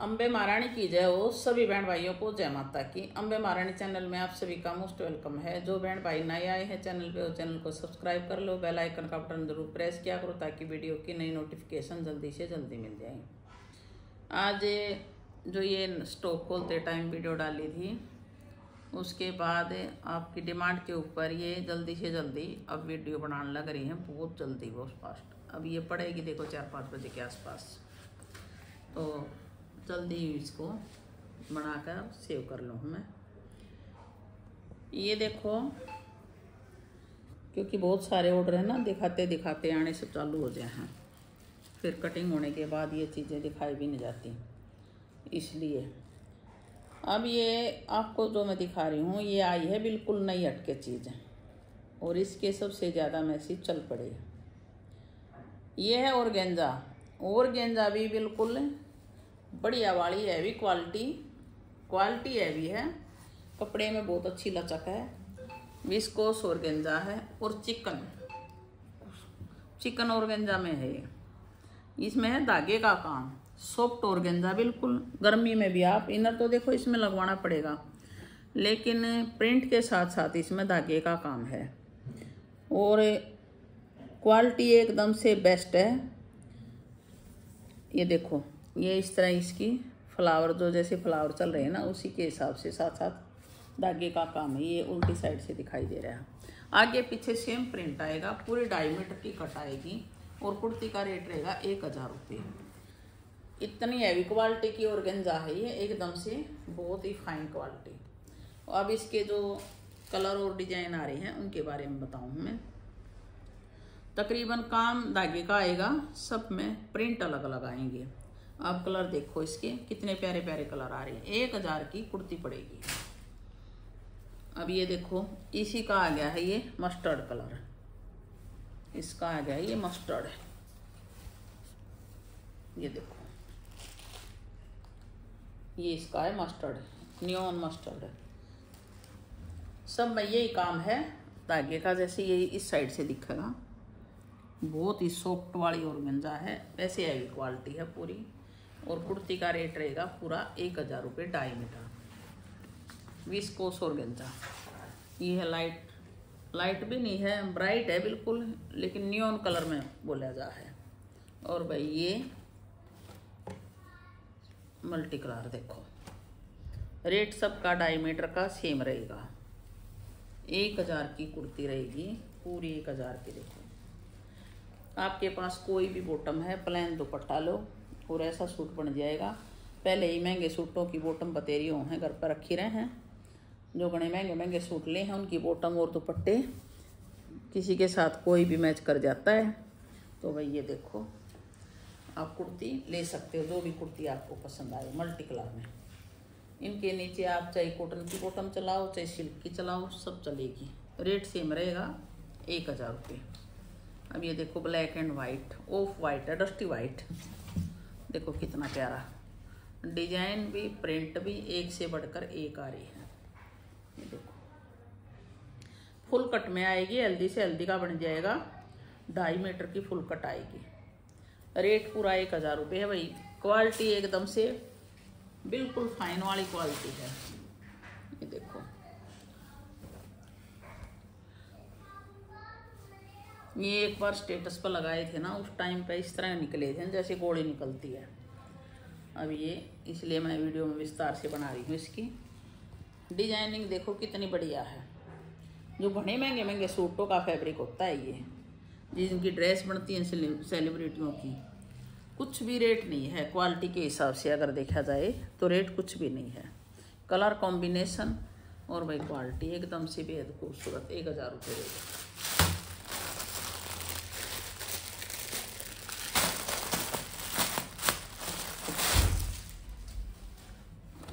अम्बे महारानी की जय हो सभी बहन भाइयों को जय माता की। अम्बे महारानी चैनल में आप सभी का मोस्ट वेलकम है। जो बहन भाई नए आए हैं चैनल पे, वो चैनल को सब्सक्राइब कर लो बेल आइकन का बटन ज़रूर प्रेस किया करो ताकि वीडियो की नई नोटिफिकेशन जल्दी से जल्दी मिल जाए। आज जो ये स्टोव खोलते टाइम वीडियो डाली थी, उसके बाद आपकी डिमांड के ऊपर ये जल्दी से जल्दी अब वीडियो बनाने लग रही हैं, बहुत जल्दी बहुत फास्ट अब ये पड़ेगी देखो चार पाँच बजे के आसपास। तो जल्दी इसको बनाकर सेव कर लूँ मैं। ये देखो, क्योंकि बहुत सारे ऑर्डर हैं ना, दिखाते दिखाते आने से चालू हो जाए हैं। फिर कटिंग होने के बाद ये चीज़ें दिखाई भी नहीं जाती। इसलिए अब ये आपको जो मैं दिखा रही हूँ, ये आई है बिल्कुल नई हटके चीज़ और इसके सबसे ज़्यादा मैसेज चल पड़े ये है और गेंजा और गेंजा भी बिल्कुल बढ़िया वाली है भी क्वालिटी क्वालिटी है भी है। कपड़े में बहुत अच्छी लचक है। विस्कोस और गेंजा है और चिकन चिकन और गेंजा में है ये। इसमें है धागे का काम। सॉफ्ट और गेंजा बिल्कुल। गर्मी में भी आप इनर तो देखो इसमें लगवाना पड़ेगा। लेकिन प्रिंट के साथ साथ इसमें धागे का काम है। और क्वालिटी एकदम से बेस्ट है। ये देखो। ये इस तरह इसकी फ्लावर जो जैसे फ्लावर चल रहे हैं ना, उसी के हिसाब से साथ साथ धागे का काम है। ये उल्टी साइड से दिखाई दे रहा है। आगे पीछे सेम प्रिंट आएगा, पूरी ढाई मीटर की कट आएगी और कुर्ती का रेट रहेगा एक हज़ार रुपये। इतनी हैवी क्वालिटी की और गंजा है ये, एकदम से बहुत ही फाइन क्वालिटी अब इसके जो कलर और डिज़ाइन आ रहे हैं, उनके बारे में बताऊँ मैं। तकरीबन काम धागे का आएगा, सब में प्रिंट अलग अलग आएँगे। अब कलर देखो इसके, कितने प्यारे प्यारे कलर आ रहे हैं। एक हज़ार की कुर्ती पड़ेगी। अब ये देखो, इसी का आ गया है ये मस्टर्ड कलर। इसका आ गया है ये मस्टर्ड है ये देखो। ये इसका है मस्टर्ड न्योन मस्टर्ड सब में यही काम है, धागे का जैसे ये इस साइड से दिखेगा। बहुत ही सॉफ्ट वाली और गंजा है, वैसे हैवी क्वालिटी है पूरी। और कुर्ती का रेट रहेगा पूरा एक हज़ार रुपये ढाई मीटर। विस्कोस और गंजा। ये है लाइट लाइट भी नहीं है ब्राइट है बिल्कुल, लेकिन न्योन कलर में बोला जा है। और भाई ये मल्टी कलर देखो। रेट सबका ढाई मीटर का सेम रहेगा। एक हज़ार की कुर्ती रहेगी, पूरी एक हज़ार की देखो। आपके पास कोई भी बॉटम है प्लेन दुपट्टा लो। और ऐसा सूट बन जाएगा। पहले ही महँगे सूटों की बॉटम बतेरी हो हैं, घर पर रखी रहे हैं। जो बड़े महँगे महँगे सूट ले हैं, उनकी बॉटम और दुपट्टे। किसी के साथ कोई भी मैच कर जाता है। तो भाई ये देखो, आप कुर्ती ले सकते हो, जो भी कुर्ती आपको पसंद आए मल्टी कलर में। इनके नीचे आप चाहे कॉटन की बॉटम चलाओ, चाहे सिल्क की चलाओ, सब चलेगी। रेट सेम रहेगा, एक हज़ार रुपये। अब ये देखो black and white off white है डस्टी वाइट देखो कितना प्यारा। डिज़ाइन भी, प्रिंट भी एक से बढ़कर एक आ रही है। ये देखो। फुल कट में आएगी हल्दी से हल्दी का बन जाएगा। ढाई मीटर की फुल कट आएगी। रेट पूरा एक हज़ार रुपये है भाई। क्वालिटी एकदम से बिल्कुल फाइन वाली क्वालिटी है ये देखो ये एक बार स्टेटस पर लगाए थे ना, उस टाइम पे इस तरह निकले थे, जैसे गोली निकलती है। अब ये, इसलिए मैं वीडियो में विस्तार से बना रही हूँ इसकी। डिज़ाइनिंग देखो कितनी बढ़िया है। जो बड़े महँगे महँगे सूटों का फैब्रिक होता है ये, जिनकी ड्रेस बनती है सेलिब्रिटियों की, कुछ भी रेट नहीं है। क्वालिटी के हिसाब से अगर देखा जाए तो रेट कुछ भी नहीं है। कलर कॉम्बिनेशन और भाई क्वालिटी एकदम से बेहद खूबसूरत, एक हज़ार रुपये रेट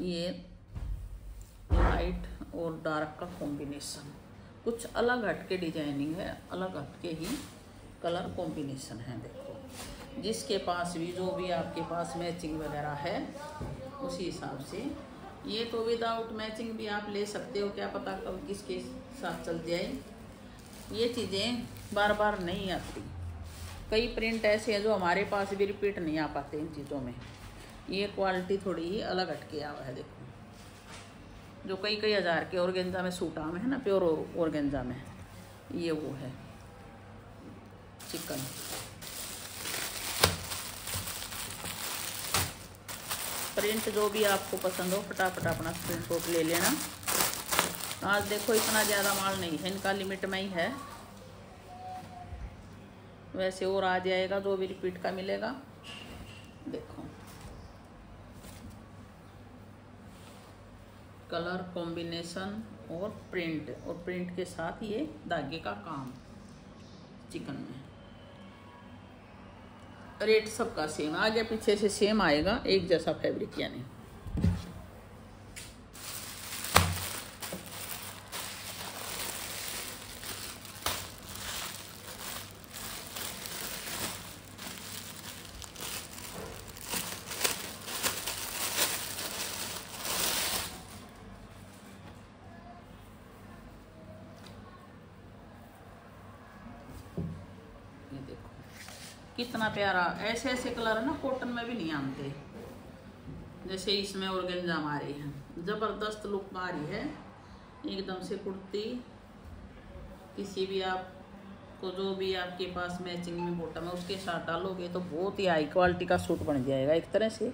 ये लाइट और डार्क का कॉम्बिनेशन कुछ अलग हटके डिज़ाइनिंग है, अलग हटके ही कलर कॉम्बिनेशन है, देखो। जिसके पास भी, जो भी आपके पास मैचिंग वगैरह है, उसी हिसाब से। ये तो विदाउट मैचिंग भी आप ले सकते हो, क्या पता कब किसके साथ चल जाए। ये चीज़ें बार बार नहीं आती। कई प्रिंट ऐसे हैं जो हमारे पास भी रिपीट नहीं आ पाते इन चीज़ों में। ये क्वालिटी थोड़ी ही अलग हटके आवा है, देखो। जो कई कई हज़ार के ऑर्गेंजा में सूट आम है ना प्योर ऑर्गेंजा में। ये वो है। चिकन प्रिंट जो भी आपको पसंद हो, फटाफट अपना स्क्रीन ले लेना। आज देखो, इतना ज़्यादा माल नहीं है, इनका लिमिट में ही है। वैसे और आ जाएगा, जो भी रिपीट का मिलेगा। देखो। कलर कॉम्बिनेशन और प्रिंट और प्रिंट के साथ ये धागे का काम चिकन में। रेट सबका सेम आगे पीछे से सेम आएगा, एक जैसा फैब्रिक यानी। कितना प्यारा ऐसे ऐसे कलर है ना कॉटन में भी नहीं आते। जैसे इसमें और गंजाम आ रही है। ज़बरदस्त लुक रही है। एकदम से कुर्ती, किसी भी आप को जो भी आपके पास मैचिंग में बॉटम है, उसके साथ डालोगे तो बहुत ही हाई क्वालिटी का सूट बन जाएगा। एक तरह से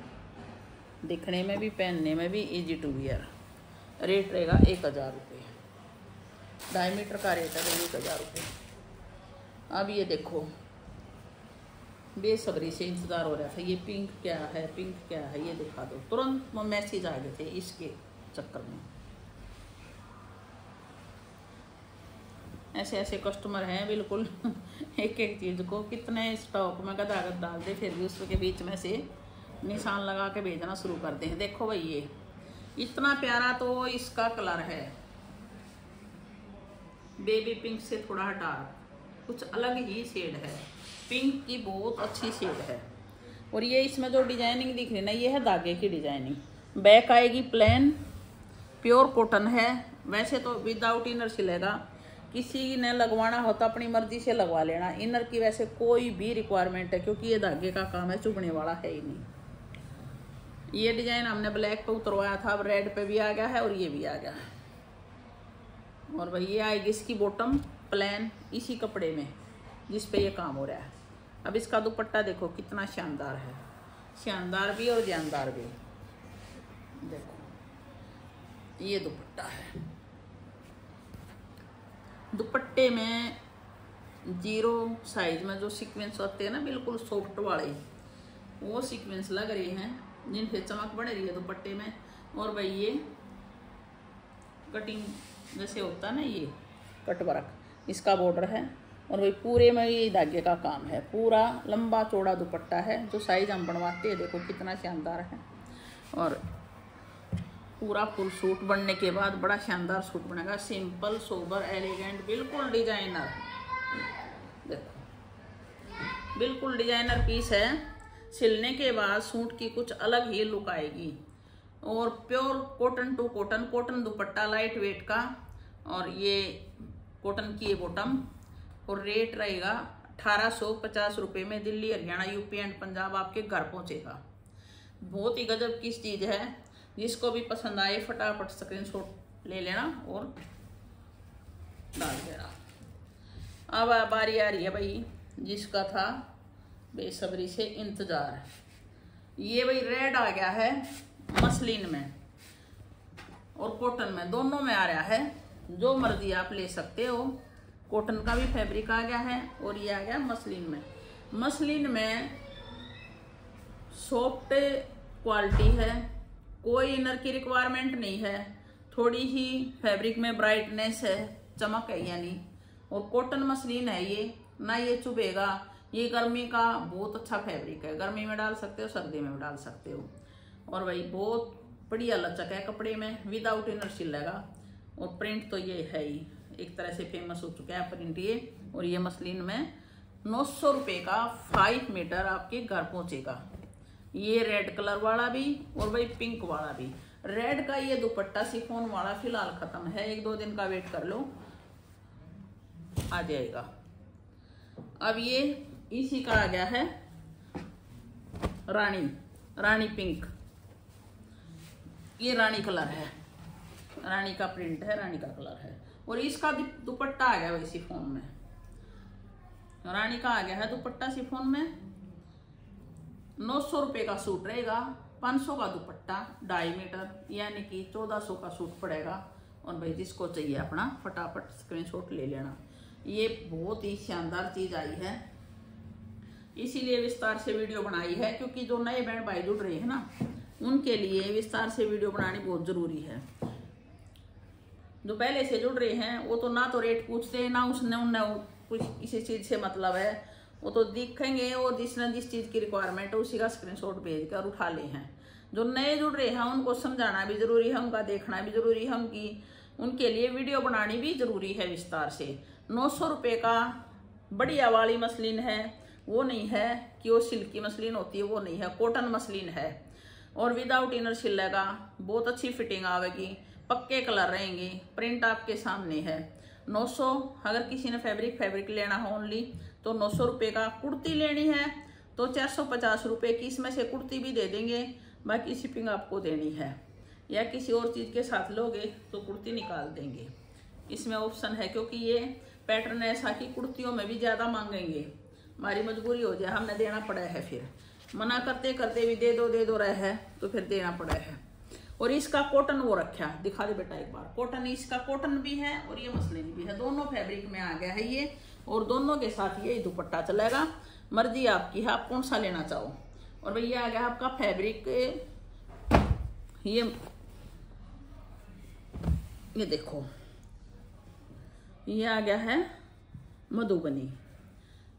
दिखने में भी, पहनने में भी इजी टू वियर रेट रहेगा एक हज़ार रुपये। ढाई मीटर का रेट है एक हज़ार रुपये। अब ये देखो बेसब्री से इंतज़ार हो रहा था, ये पिंक क्या है पिंक क्या है, ये दिखा दो। तुरंत मैसेज आ गए थे इसके चक्कर में। ऐसे ऐसे कस्टमर हैं, बिल्कुल एक एक चीज़ को कितने स्टॉक में गदागद डाल दे, फिर भी उसके बीच में से निशान लगा के भेजना शुरू कर दें। देखो भाई ये, इतना प्यारा तो इसका कलर है। बेबी पिंक से थोड़ा डार्क कुछ अलग ही शेड है। पिंक की बहुत अच्छी शेड है। और ये इसमें जो डिज़ाइनिंग दिख रही ना, ये है धागे की डिज़ाइनिंग बैक आएगी प्लेन प्योर कॉटन है। वैसे तो विदाउट इनर सिलेगा। किसी ने लगवाना हो तो अपनी मर्ज़ी से लगवा लेना। इनर की वैसे कोई भी रिक्वायरमेंट है, क्योंकि ये धागे का काम है, चुभने वाला है ही नहीं। ये डिज़ाइन हमने ब्लैक पे उतरवाया था, अब रेड पे भी आ गया है और ये भी आ गया है। और भाई ये आएगी इसकी बॉटम प्लेन इसी कपड़े में, जिस पे ये काम हो रहा है। अब इसका दुपट्टा देखो, कितना शानदार है। शानदार भी और जानदार भी। देखो, ये दुपट्टा है। दुपट्टे में ज़ीरो साइज़ में जो सीक्वेंस होते हैं ना, बिल्कुल सॉफ्ट वाले, वो सीक्वेंस लग रहे हैं, जिनसे चमक बढ़ रही है दुपट्टे में। और भाई ये कटिंग जैसे होता है ना ये कट वर्क इसका बॉर्डर है। और वही पूरे में ये धागे का काम है। पूरा लंबा चौड़ा दुपट्टा है, जो साइज़ हम बनवाते हैं, देखो कितना शानदार है। और पूरा फुल सूट बनने के बाद बड़ा शानदार सूट बनेगा। सिंपल सोबर एलिगेंट बिल्कुल डिज़ाइनर देखो, बिल्कुल डिज़ाइनर पीस है। सिलने के बाद सूट की कुछ अलग ही लुक आएगी। और pure cotton to cotton cotton dupatta light weight का। और ये कॉटन की ये बॉटम और रेट रहेगा अठारह सौ पचास रुपये में दिल्ली, हरियाणा यूपी एंड पंजाब आपके घर पहुंचेगा। बहुत ही गजब की चीज़ है। जिसको भी पसंद आए, फटाफट स्क्रीनशॉट ले लेना और डाल देना। अब बारी आ रही है भाई, जिसका था बेसब्री से इंतज़ार। ये भाई रेड आ गया है मसलिन में और कॉटन में, दोनों में आ रहा है। जो मर्ज़ी आप ले सकते हो। कॉटन का भी फैब्रिक आ गया है और ये आ गया मसलिन में। मसलिन में सॉफ्ट क्वालिटी है, कोई इनर की रिक्वायरमेंट नहीं है। थोड़ी ही फैब्रिक में ब्राइटनेस है, चमक है यानी। और कॉटन मसलिन है ये, ना ये चुभेगा। ये गर्मी का बहुत अच्छा फैब्रिक है। गर्मी में डाल सकते हो, सर्दी में भी डाल सकते हो। और भाई, बहुत बढ़िया लचक है कपड़े में विदाउट इनर सिलेगा और प्रिंट तो ये है ही। एक तरह से फ़ेमस हो चुका है प्रिंट ये और ये मसलिन में नौ सौ रुपये का फाइव मीटर आपके घर पहुंचेगा। ये रेड कलर वाला भी और भाई पिंक वाला भी। रेड का ये दुपट्टा सिफोन वाला फ़िलहाल खत्म है। एक दो दिन का वेट कर लो। आ जाएगा। अब ये इसी का आ गया है रानी। रानी पिंक ये रानी कलर है। रानी का प्रिंट है, रानी का कलर है। और इसका दुपट्टा आ गया वैसी फ़ोन में। रानी का आ गया है दुपट्टा सिफोन में। नौ सौ रुपये का सूट रहेगा, पाँच सौ का दुपट्टा, ढाई मीटर यानी कि चौदह सौ का सूट पड़ेगा। और भाई जिसको चाहिए अपना, फटाफट स्क्रीनशॉट ले लेना। ये बहुत ही शानदार चीज़ आई है। इसीलिए विस्तार से वीडियो बनाई है, क्योंकि जो नए बैंड भाई जुड़ रहे हैं ना, उनके लिए विस्तार से वीडियो बनानी बहुत ज़रूरी है। जो पहले से जुड़ रहे हैं, वो तो ना तो रेट पूछते हैं, ना उसने, उनने कुछ किसी चीज़ से मतलब है। वो तो दिखेंगे और जिसने जिस चीज़ की रिक्वायरमेंट है, उसी का स्क्रीनशॉट भेज कर उठा ले हैं। जो नए जुड़ रहे हैं, उनको समझाना भी ज़रूरी है, उनका देखना भी ज़रूरी है, उनकी, उनके लिए वीडियो बनानी भी ज़रूरी है विस्तार से। नौ सौ रुपये का बढ़िया वाली मसलिन है, वो नहीं है कि वो सिल्क की मसलिन होती है, वो नहीं है कॉटन मसलिन है। और विदाउट इनर सिलेगा बहुत अच्छी फिटिंग आवेगी। पक्के कलर रहेंगे। प्रिंट आपके सामने है। 900 अगर किसी ने फैब्रिक फैब्रिक लेना हो ओनली तो नौ सौ रुपये का कुर्ती लेनी है। तो चार सौ पचास रुपये की इसमें से कुर्ती भी दे देंगे। बाकी शिपिंग आपको देनी है। या किसी और चीज़ के साथ लोगे तो कुर्ती निकाल देंगे। इसमें ऑप्शन है क्योंकि ये पैटर्न ऐसा कि कुर्तियों में भी ज़्यादा मांगेंगे। हमारी मजबूरी हो जाए, हमने देना पड़ा है फिर। मना करते करते भी दे दो दे दो रहे है तो फिर देना पड़ा है। और इसका कॉटन वो रखा दिखा दे बेटा एक बार। कॉटन इसका कॉटन भी है और ये मसलिन भी है। दोनों फैब्रिक में आ गया है ये और दोनों के साथ ये दुपट्टा चलेगा। मर्ज़ी आपकी है, आप कौन सा लेना चाहो? और भैया, आ गया आपका फैब्रिक ये ये देखो। ये आ गया है मधुबनी।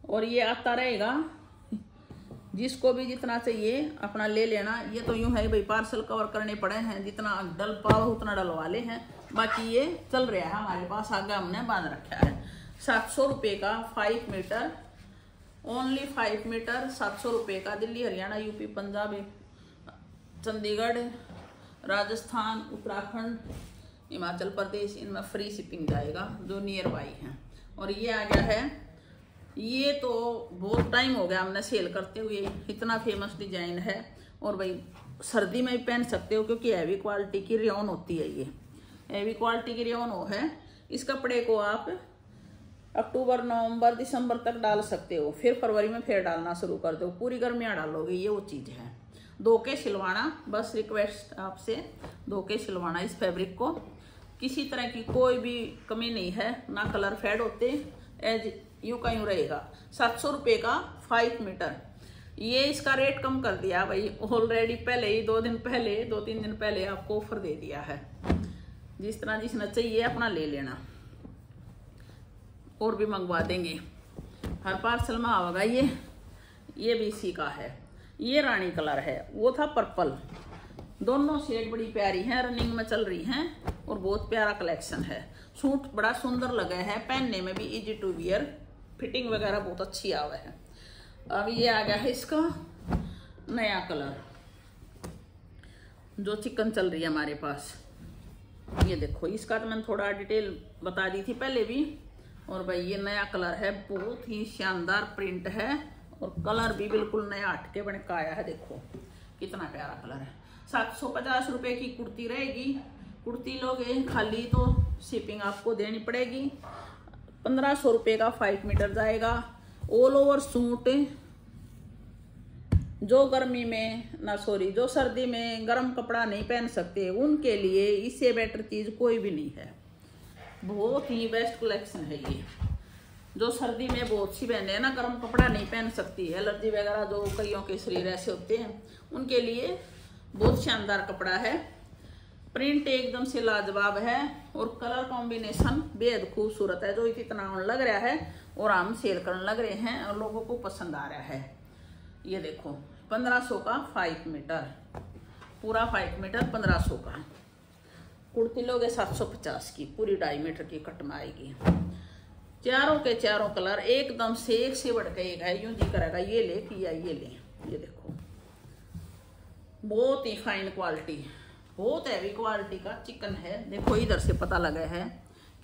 और ये आता रहेगा जिसको भी जितना चाहिए अपना ले लेना। ये तो यूँ है भाई पार्सल कवर करने पड़े हैं, जितना डल पाओ उतना डलवा ले हैं। बाकी ये चल रहा है, हमारे पास आगे हमने बाँध रखा है। सात सौ रुपये का five metre only five metre सात सौ रुपये का दिल्ली, हरियाणा यूपी पंजाब, चंडीगढ़, राजस्थान, उत्तराखंड, हिमाचल प्रदेश, इनमें फ्री शिपिंग जाएगा, जो नियर बाई हैं। और ये आ गया है ये तो बहुत टाइम हो गया हमने सेल करते हुए। इतना फ़ेमस डिज़ाइन है। और भाई, सर्दी में भी पहन सकते हो क्योंकि हैवी क्वालिटी की रेन होती है ये। हैवी क्वालिटी की रेन हो है। इस कपड़े को आप अक्टूबर, नवंबर, दिसंबर तक डाल सकते हो। फिर फरवरी में फिर डालना शुरू कर दो। पूरी गर्मियाँ डालोगे, ये वो चीज़ है। दो के सिलवाना, बस रिक्वेस्ट आपसे दो के सिलवाना इस फैब्रिक को। किसी तरह की कोई भी कमी नहीं है, ना कलर फेड होते। एज यूँ का यूँ रहेगा। सात सौ रुपये का फाइव मीटर ये इसका रेट कम कर दिया भाई। ऑलरेडी पहले ही, दो दिन पहले, दो तीन दिन पहले आपको ऑफ़र दे दिया है। जिस तरह जिसने चाहिए अपना ले लेना। और भी मंगवा देंगे। हर पार्सल में आवेगा ये। ये भी इसी का है। ये रानी कलर है। वो था पर्पल दोनों शेड बड़ी प्यारी हैं रनिंग में चल रही हैं और बहुत प्यारा कलेक्शन है। सूट बड़ा सुंदर लगा है। पहनने में भी इजी टू वियर फिटिंग वगैरह बहुत अच्छी आवे है। अब ये आ गया है इसका नया कलर। जो चिकन चल रही है हमारे पास। ये देखो, इसका तो मैंने थोड़ा डिटेल बता दी थी पहले भी। और भाई, ये नया कलर है, बहुत ही शानदार प्रिंट है। और कलर भी बिल्कुल नया हटके बने का आया है, देखो। कितना प्यारा कलर है। सात सौ पचास रुपये की कुर्ती रहेगी। कुर्ती लोगे, खाली तो शिपिंग आपको देनी पड़ेगी। पंद्रह सौ रुपये का फाइव मीटर जाएगा। ऑल ओवर सूट जो गर्मी में, ना सॉरी जो सर्दी में गर्म कपड़ा नहीं पहन सकते, उनके लिए इससे बेटर चीज़ कोई भी नहीं है। बहुत ही बेस्ट कलेक्शन है ये। जो सर्दी में बहुत सी बहने हैं ना, गर्म कपड़ा नहीं पहन सकती एलर्जी वगैरह जो कईयों के शरीर ऐसे होते हैं, उनके लिए बहुत शानदार कपड़ा है। प्रिंट एकदम से लाजवाब है और कलर कॉम्बिनेशन बेहद खूबसूरत है, जो इतना लग रहा है और हम सेल करने लग रहे हैं और लोगों को पसंद आ रहा है। ये देखो, पंद्रह सौ का फाइव मीटर, पूरा फाइव मीटर पंद्रह सौ का। कुर्ती लोगे सात सौ पचास की, पूरी ढाई मीटर की कट में आएगी। चारों के चारों कलर एकदम से एक से बढ़ के एक है, यूँ जी करेगा, ये ले या ये ले। ये देखो, बहुत ही फाइन क्वालिटी बहुत हैवी क्वालिटी का चिकन है। देखो, इधर से पता लगा है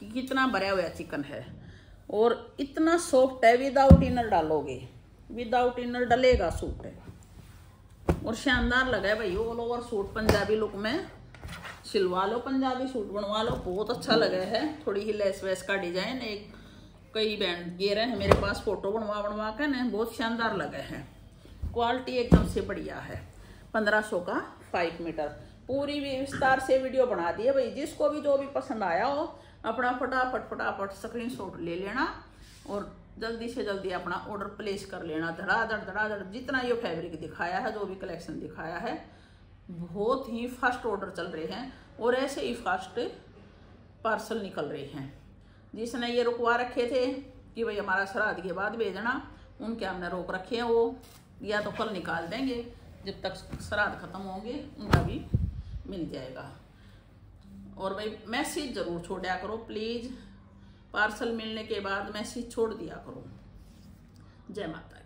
कि कितना भरा हुआ चिकन है। और इतना सॉफ्ट है विदाउट इनर डालोगे। विदाउट इनर डलेगा सूट है। और शानदार लगा है भाई all over suit Punjabi look में। सिलवा लो पंजाबी सूट बनवा लो। बहुत अच्छा लगा है। थोड़ी ही लेस वेस का डिज़ाइन एक कई बैंड ये रहे हैं, मेरे पास फ़ोटो बनवा बनवा कर ना, बहुत शानदार लगे हैं। क्वालिटी एकदम से बढ़िया है। पंद्रह सौ का फाइव मीटर पूरी विस्तार से वीडियो बना दी है भाई। जिसको भी जो भी पसंद आया हो, अपना फटाफट फटाफट स्क्रीन शॉट ले लेना और जल्दी से जल्दी अपना ऑर्डर प्लेस कर लेना। धड़ाधड़ धड़ाधड़, जितना ये फैब्रिक दिखाया है, जो भी कलेक्शन दिखाया है, बहुत ही फास्ट ऑर्डर चल रहे हैं और ऐसे ही फास्ट पार्सल निकल रहे हैं। जिसने ये रुकवा रखे थे कि भाई हमारा श्राद्ध के बाद भेजना, उनके हमने रोक रखे हैं वो, या तो कल निकाल देंगे, जब तक श्राद्ध खत्म होंगे, उनका भी मिल जाएगा। और भाई, मैसेज ज़रूर छोड़ा करो, प्लीज़। पार्सल मिलने के बाद मैसेज छोड़ दिया करो। जय माता